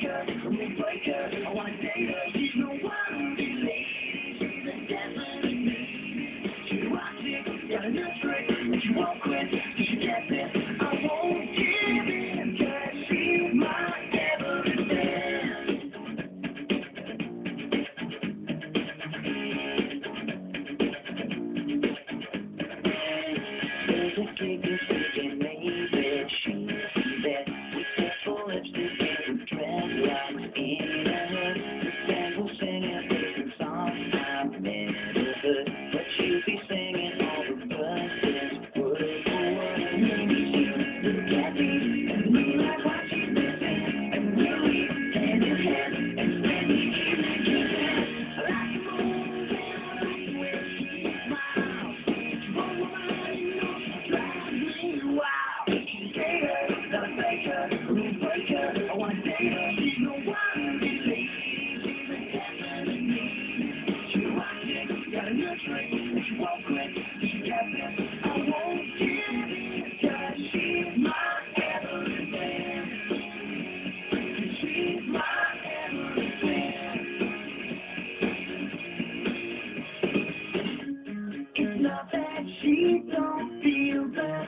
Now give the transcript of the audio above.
breaker, rule breaker. I wanna to be she won't quit. She. I won't give she's my. She's my everything. It's not that she don't feel the